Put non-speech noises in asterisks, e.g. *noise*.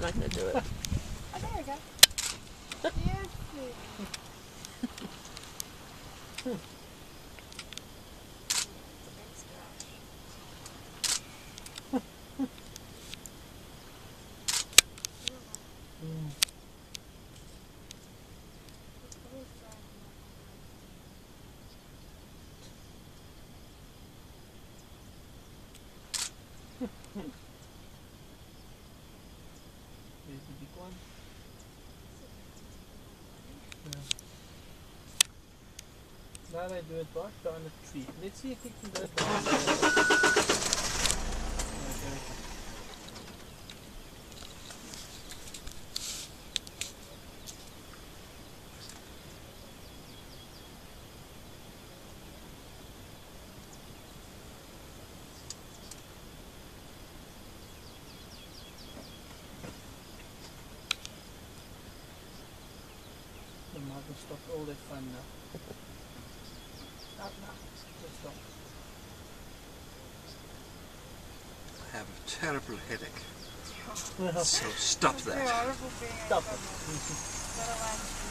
you go. Yes. Mm. Here's the big one. Yeah. Now they do it right behind the tree. Let's see if we can do it The mother stopped all their fun now. Stop now. Just stop. I have a terrible headache. *laughs* So stop that. Stop it. Little one.